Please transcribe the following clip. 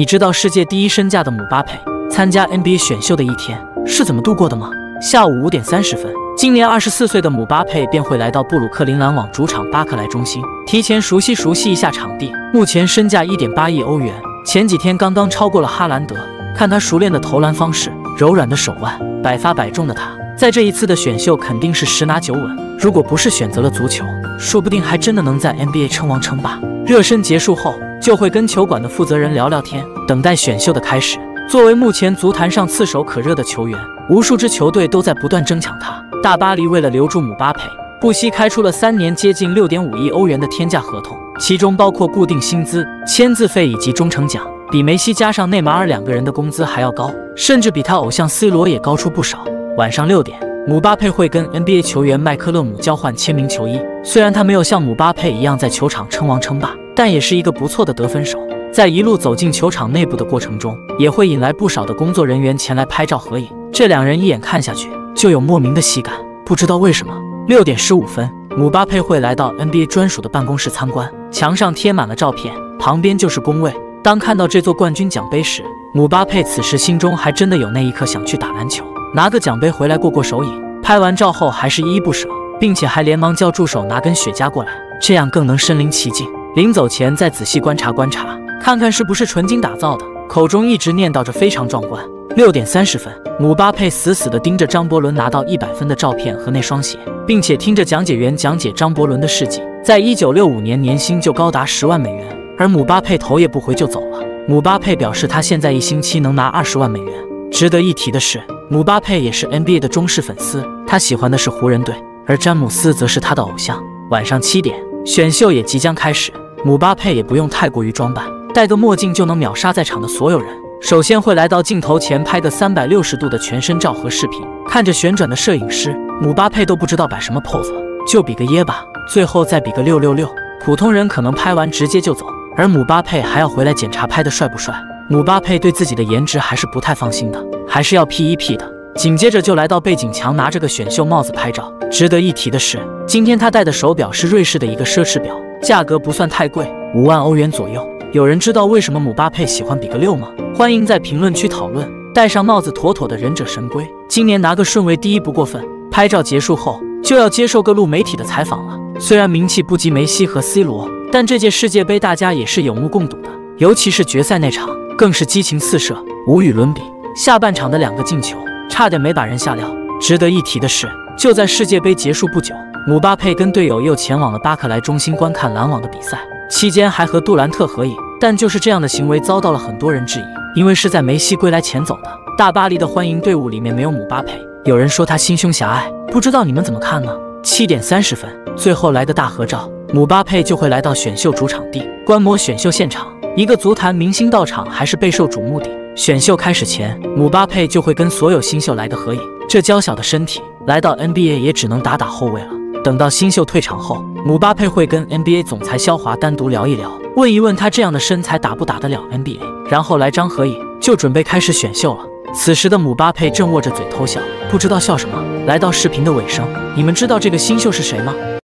你知道世界第一身价的姆巴佩参加 NBA 选秀的一天是怎么度过的吗？下午五点三十分，今年二十四岁的姆巴佩便会来到布鲁克林篮网主场巴克莱中心，提前熟悉熟悉一下场地。目前身价一点八亿欧元，前几天刚刚超过了哈兰德。看他熟练的投篮方式，柔软的手腕，百发百中的他，在这一次的选秀肯定是十拿九稳。如果不是选择了足球，说不定还真的能在 NBA 称王称霸。热身结束后，就会跟球馆的负责人聊聊天，等待选秀的开始。作为目前足坛上炙手可热的球员，无数支球队都在不断争抢他。大巴黎为了留住姆巴佩，不惜开出了三年接近六点五亿欧元的天价合同，其中包括固定薪资、签字费以及忠诚奖。比梅西加上内马尔两个人的工资还要高，甚至比他偶像 C 罗也高出不少。晚上六点，姆巴佩会跟 NBA 球员麦克勒姆交换签名球衣。虽然他没有像姆巴佩一样在球场称王称霸，但也是一个不错的得分手。在一路走进球场内部的过程中，也会引来不少的工作人员前来拍照合影。这两人一眼看下去就有莫名的喜感，不知道为什么。六点十五分，姆巴佩会来到 NBA 专属的办公室参观，墙上贴满了照片，旁边就是工位。当看到这座冠军奖杯时，姆巴佩此时心中还真的有那一刻想去打篮球，拿个奖杯回来过过手瘾。拍完照后还是依依不舍，并且还连忙叫助手拿根雪茄过来，这样更能身临其境。临走前再仔细观察观察，看看是不是纯金打造的，口中一直念叨着非常壮观。六点三十分，姆巴佩死死地盯着张伯伦拿到一百分的照片和那双鞋，并且听着讲解员讲解张伯伦的事迹，在一九六五年年薪就高达十万美元。而姆巴佩头也不回就走了。姆巴佩表示，他现在一星期能拿二十万美元。值得一提的是，姆巴佩也是 NBA 的忠实粉丝，他喜欢的是湖人队，而詹姆斯则是他的偶像。晚上七点，选秀也即将开始，姆巴佩也不用太过于装扮，戴个墨镜就能秒杀在场的所有人。首先会来到镜头前拍个三百六十度的全身照和视频，看着旋转的摄影师，姆巴佩都不知道摆什么 pose，就比个耶吧，最后再比个六六六。普通人可能拍完直接就走。而姆巴佩还要回来检查拍的帅不帅。姆巴佩对自己的颜值还是不太放心的，还是要 P 一 P 的。紧接着就来到背景墙，拿着个选秀帽子拍照。值得一提的是，今天他戴的手表是瑞士的一个奢侈表，价格不算太贵，五万欧元左右。有人知道为什么姆巴佩喜欢比个六吗？欢迎在评论区讨论。戴上帽子妥妥的忍者神龟，今年拿个顺位第一不过分。拍照结束后就要接受各路媒体的采访了。虽然名气不及梅西和 C 罗。但这届世界杯大家也是有目共睹的，尤其是决赛那场，更是激情四射，无与伦比。下半场的两个进球，差点没把人吓尿。值得一提的是，就在世界杯结束不久，姆巴佩跟队友又前往了巴克莱中心观看篮网的比赛，期间还和杜兰特合影。但就是这样的行为遭到了很多人质疑，因为是在梅西归来前走的。大巴黎的欢迎队伍里面没有姆巴佩，有人说他心胸狭隘，不知道你们怎么看呢？七点三十分，最后来个大合照。姆巴佩就会来到选秀主场地观摩选秀现场，一个足坛明星到场还是备受瞩目的。选秀开始前，姆巴佩就会跟所有新秀来个合影。这娇小的身体来到 NBA 也只能打打后卫了。等到新秀退场后，姆巴佩会跟 NBA 总裁肖华单独聊一聊，问一问他这样的身材打不打得了 NBA，然后来张合影，就准备开始选秀了。此时的姆巴佩正握着嘴偷笑，不知道笑什么。来到视频的尾声，你们知道这个新秀是谁吗？